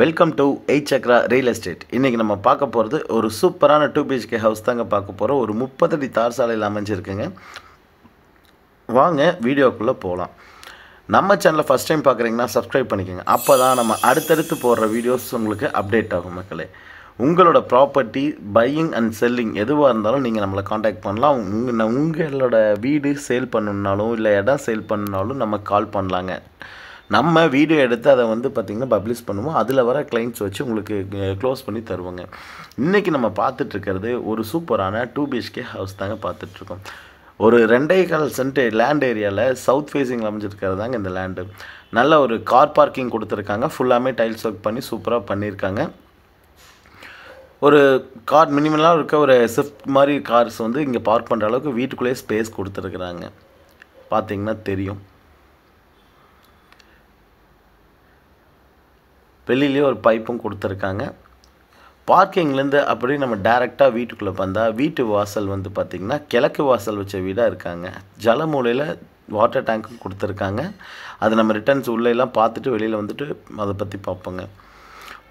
Welcome to eight Chakra real estate இன்றைக்கி நம்ம பார்க்க போகிறது ஒரு சூப்பரான டூ பிஹெச்கே ஹவுஸ் தாங்க பார்க்க போகிறோம் ஒரு முப்பத்தடி தார் சாலையில் அமைஞ்சிருக்குங்க. வாங்க வீடியோக்குள்ளே போகலாம் நம்ம சேனலை ஃபஸ்ட் டைம் பார்க்குறீங்கன்னா சப்ஸ்கிரைப் பண்ணிக்கோங்க. அப்போ தான் நம்ம அடுத்தடுத்து போடுற வீடியோஸ் உங்களுக்கு அப்டேட் ஆகும் மக்களே. உங்களோட ப்ராப்பர்ட்டி பையிங் அண்ட் செல்லிங் எதுவாக இருந்தாலும் நீங்கள் நம்மளை காண்டாக்ட் பண்ணலாம். உங்கள் உங்களோட வீடு சேல் பண்ணணுன்னாலும் இல்லை இடம் சேல் பண்ணணுனாலும் நம்ம கால் பண்ணலாங்க. நம்ம வீடியோ எடுத்து அதை வந்து பார்த்திங்கன்னா பப்ளிஷ் பண்ணுவோம். அதில் வர கிளைண்ட்ஸ் வச்சு உங்களுக்கு க்ளோஸ் பண்ணி தருவோங்க. இன்றைக்கி நம்ம பார்த்துட்ருக்கிறது ஒரு சூப்பரான டூ பிஹெச்கே ஹவுஸ் தாங்க பார்த்துட்ருக்கோம் ஒரு ரெண்டே கால் சென்ட் லேண்ட் ஏரியாவில் சவுத் ஃபேஸிங்கில் அமைஞ்சிருக்கிறது தாங்க இந்த லேண்டு நல்ல ஒரு கார் பார்க்கிங் கொடுத்துருக்காங்க. ஃபுல்லாமே டைல்ஸ் ஒர்க் பண்ணி சூப்பராக பண்ணியிருக்காங்க. ஒரு கார் மினிமலாக இருக்க ஒரு ஸ்விஃப்ட் மாதிரி கார்ஸ் வந்து இங்கே பார்க் பண்ணுற அளவுக்கு வீட்டுக்குள்ளேயே ஸ்பேஸ் கொடுத்துருக்குறாங்க. பார்த்தீங்கன்னா தெரியும். வெளியிலேயே ஒரு பைப்பும் கொடுத்துருக்காங்க. பார்க்கிங்லேருந்து அப்படியே நம்ம டேரெக்டாக வீட்டுக்குள்ளே வந்தால் வீட்டு வாசல் வந்து பார்த்திங்கன்னா கிழக்கு வாசல் வச்ச வீடாக இருக்காங்க. ஜலமூலையில் வாட்டர் டேங்க்கும் கொடுத்துருக்காங்க. அது நம்ம ரிட்டர்ன்ஸ் உள்ளெல்லாம் பார்த்துட்டு வெளியில் வந்துட்டு அதை பற்றி பார்ப்போங்க.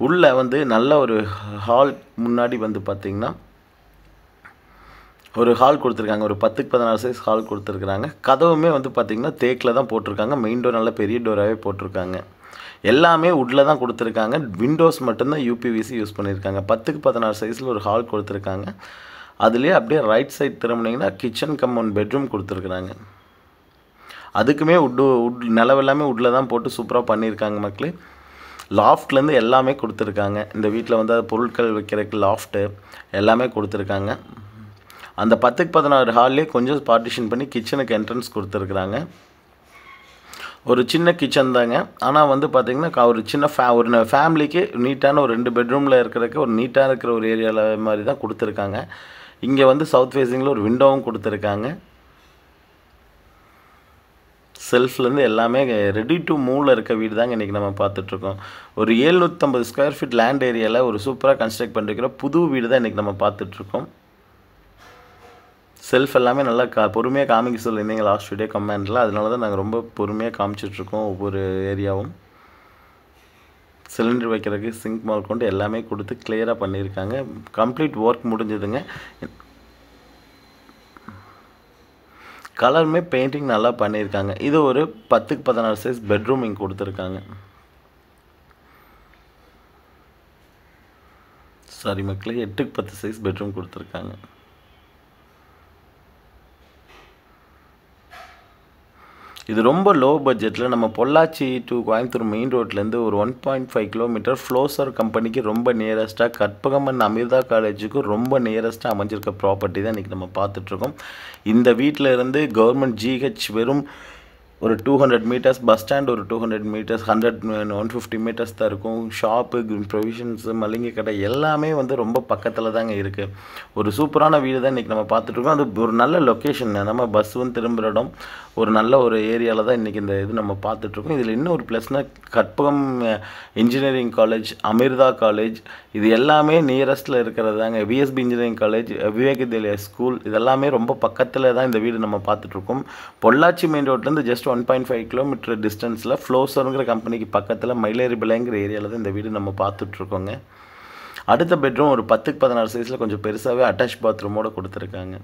உள்ளே வந்து நல்ல ஒரு ஹால் முன்னாடி வந்து பார்த்திங்கன்னா ஒரு ஹால் கொடுத்துருக்காங்க. ஒரு பத்துக்கு பதினாறு சைஸ் ஹால் கொடுத்துருக்குறாங்க. கதவுமே வந்து பார்த்திங்கன்னா தேக்கில் தான் போட்டிருக்காங்க. மெயின் டோர் நல்ல பெரிய டோராகவே போட்டிருக்காங்க. எல்லாமே உட்டில் தான் கொடுத்துருக்காங்க. விண்டோஸ் மட்டும்தான் யூபிவிசி யூஸ் பண்ணியிருக்காங்க. பத்துக்கு பதினாறு சைஸில் ஒரு ஹால் கொடுத்துருக்காங்க. அதுலேயே அப்படியே ரைட் சைட் திரும்பினீங்கன்னா கிச்சன் கம் பெட்ரூம் கொடுத்துருக்குறாங்க. அதுக்குமே உட்டு உட் நிலவு எல்லாமே உட்டில் தான் போட்டு சூப்பராக பண்ணியிருக்காங்க மக்களே. லாஃப்ட்லேருந்து எல்லாமே கொடுத்துருக்காங்க. இந்த வீட்டில் வந்து பொருட்கள் வைக்கிறதுக்கு லாஃப்ட்டு எல்லாமே கொடுத்துருக்காங்க. அந்த பத்துக்கு பதினாறு ஹால்லேயே கொஞ்சம் பார்ட்டிஷன் பண்ணி கிச்சனுக்கு என்ட்ரன்ஸ் கொடுத்துருக்குறாங்க. ஒரு சின்ன கிச்சன் தாங்க. ஆனால் வந்து பார்த்திங்கன்னா ஒரு சின்ன ஃபே ஒரு ஃபேமிலிக்கு நீட்டான ஒரு ரெண்டு பெட்ரூமில் இருக்கிறதுக்கு ஒரு நீட்டாக இருக்கிற ஒரு ஏரியாவில் மாதிரி தான் கொடுத்துருக்காங்க. இங்கே வந்து சவுத் ஃபேஸிங்கில் ஒரு விண்டோவும் கொடுத்துருக்காங்க. செல்ஃப்லேருந்து எல்லாமே ரெடி டு மூவில் இருக்க வீடு தாங்க இன்றைக்கி நம்ம பார்த்துட்ருக்கோம். ஒரு ஏழ்நூற்றம்பது ஸ்கொயர் ஃபீட் லேண்ட் ஏரியாவில் ஒரு சூப்பராக கன்ஸ்ட்ரக்ட் பண்ணிருக்கிற புது வீடு தான் இன்றைக்கி நம்ம பார்த்துட்ருக்கோம். செல்ஃப் எல்லாமே நல்லா கா பொறுமையாக காமிக்க சொல்லியிருந்தீங்க லாஸ்ட் வீடியோ கமெண்டில் அதனால தான் நாங்கள் ரொம்ப பொறுமையாக காமிச்சிட்ருக்கோம் ஒவ்வொரு ஏரியாவும் சிலிண்டர் வைக்கிறதுக்கு சிங்க் மால் கொண்டு எல்லாமே கொடுத்து கிளியராக பண்ணியிருக்காங்க. கம்ப்ளீட் ஒர்க் முடிஞ்சதுங்க. கலருமே பெயிண்டிங் நல்லா பண்ணியிருக்காங்க. இது ஒரு பத்துக்கு பதினாறு சைஸ் பெட்ரூம் இங்கே கொடுத்துருக்காங்க. சாரி மக்களே எட்டுக்கு பத்து சைஸ் பெட்ரூம் கொடுத்துருக்காங்க. இது ரொம்ப லோ பட்ஜெட்டில் நம்ம பொள்ளாச்சி டு கோயம்புத்தூர் மெயின் ரோட்லேருந்து ஒரு one point five kilometre Flowserve கம்பெனிக்கு ரொம்ப நியரஸ்ட்டாக கற்பகமன் அமிர்தா காலேஜுக்கு ரொம்ப நியரஸ்ட்டாக அமைஞ்சிருக்க ப்ராப்பர்ட்டி தான் இன்றைக்கி நம்ம பார்த்துட்ருக்கோம் இந்த வீட்டில் இருந்து கவர்மெண்ட் ஜிஹெச் வெறும் ஒரு two hundred metres bus stand ஒரு two hundred metres hundred one fifty metres தான் இருக்கும். ஷாப்பு ப்ரொவிஷன்ஸு மளிகை கடை எல்லாமே வந்து ரொம்ப பக்கத்தில் தாங்க இருக்குது ஒரு சூப்பரான வீடு தான் இன்றைக்கி நம்ம பார்த்துட்ருக்கோம் அது ஒரு நல்ல லொக்கேஷன் நம்ம பஸ் வந்து திரும்புகிற இடம். ஒரு நல்ல ஒரு ஏரியாவில் தான் இன்றைக்கி இந்த இது நம்ம பார்த்துட்ருக்கோம் இதில் இன்னும் ஒரு ப்ளஸ்னால் Karpagam engineering college Amrita college இது எல்லாமே நியரஸ்ட்டில் இருக்கிறது தாங்க. விஎஸ்பி இன்ஜினியரிங் காலேஜ் விவேகதேலியா வித்யாலயா ஸ்கூல் இதெல்லாமே ரொம்ப பக்கத்தில் தான் இந்த வீடு நம்ம பார்த்துட்ருக்கோம் பொள்ளாச்சி மெயின் ரோட்லேருந்து just one point five kilometre டிஸ்டன்ஸில் ஃப்ளோசருங்கிற கம்பெனிக்கு பக்கத்தில் மயிலேறிபிளைங்கிற ஏரியாவில் தான் இந்த வீடு நம்ம பார்த்துட்ருக்கோங்க. அடுத்த பெட்ரூம் ஒரு பத்துக்கு பதினாறு சைஸில் கொஞ்சம் பெருசாகவே அட்டாச் பாத்ரூமோடு கொடுத்துருக்காங்க.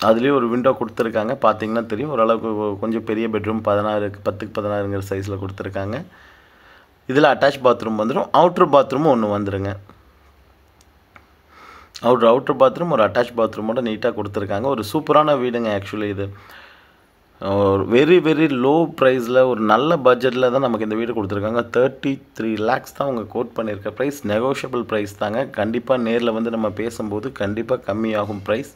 அதுலேயும் ஒரு விண்டோ கொடுத்துருக்காங்க. பார்த்தீங்கன்னா தெரியும். ஓரளவுக்கு கொஞ்சம் பெரிய பெட்ரூம் பதினாறு பத்துக்கு பதினாறுங்கிற சைஸில் கொடுத்துருக்காங்க. இதில் அட்டாச் பாத்ரூம் வந்துடும் அவுட்ரு பாத்ரூமும் ஒன்று வந்துடுங்க அவுட்ரு அவுட்ரு பாத்ரூம் ஒரு அட்டாச் பாத்ரூமோட நீட்டாக கொடுத்துருக்காங்க. ஒரு சூப்பரான வீடுங்க ஆக்சுவலி இது. வெரி வெரி லோ ப்ரைஸில் ஒரு நல்ல பட்ஜெட்டில் தான் நமக்கு இந்த வீடு கொடுத்துருக்காங்க. தேர்ட்டி த்ரீ லேக்ஸ் தான் அவங்க கோட் பண்ணியிருக்க ப்ரைஸ் நெகோஷியபிள் ப்ரைஸ் தாங்க. கண்டிப்பாக நேரில் வந்து நம்ம பேசும்போது கண்டிப்பாக கம்மியாகும் ப்ரைஸ்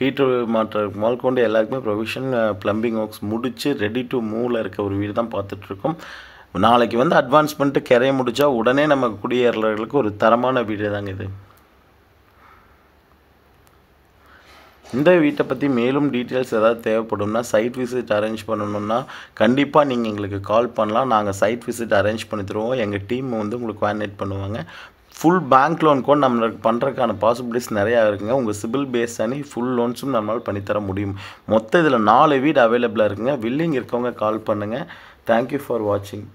ஹீட்டர் மாற்ற முதல் கொண்டு எல்லாருக்குமே ப்ரொவிஷன் ப்ளம்பிங் ஒர்க்ஸ் முடித்து ரெடி டு மூவில் இருக்க ஒரு வீடு தான் பார்த்துட்ருக்கோம். நாளைக்கு வந்து அட்வான்ஸ் பண்ணிட்டு கிரைய முடித்தா உடனே நம்ம குடியேறவர்களுக்கு ஒரு தரமான வீடு தாங்க இது. இந்த வீட்டை பற்றி மேலும் டீட்டெயில்ஸ் ஏதாவது தேவைப்படும்னா சைட் விசிட் அரேஞ்ச் பண்ணணுன்னா கண்டிப்பாக நீங்கள் எங்களுக்கு கால் பண்ணலாம். நாங்கள் சைட் விசிட் அரேஞ்ச் பண்ணி தருவோம். எங்கள் டீம் வந்து உங்களுக்கு கோஆர்டினேட் பண்ணுவாங்க. ஃபுல் பேங்க் லோன் கூட நம்மளுக்கு பண்ணுறதுக்கான பாசிபிலிட்டிஸ் நிறையா இருக்குங்க. உங்கள் சிபில் பேஸ் அணி ஃபுல் லோன்ஸும் நம்மளால் பண்ணித்தர முடியும். மொத்தம் இதில் நாலு வீடு அவைலபிளாக இருக்குங்க. வில்லிங் இருக்கவங்க கால் பண்ணுங்கள் தேங்க்யூ ஃபார் வாட்சிங்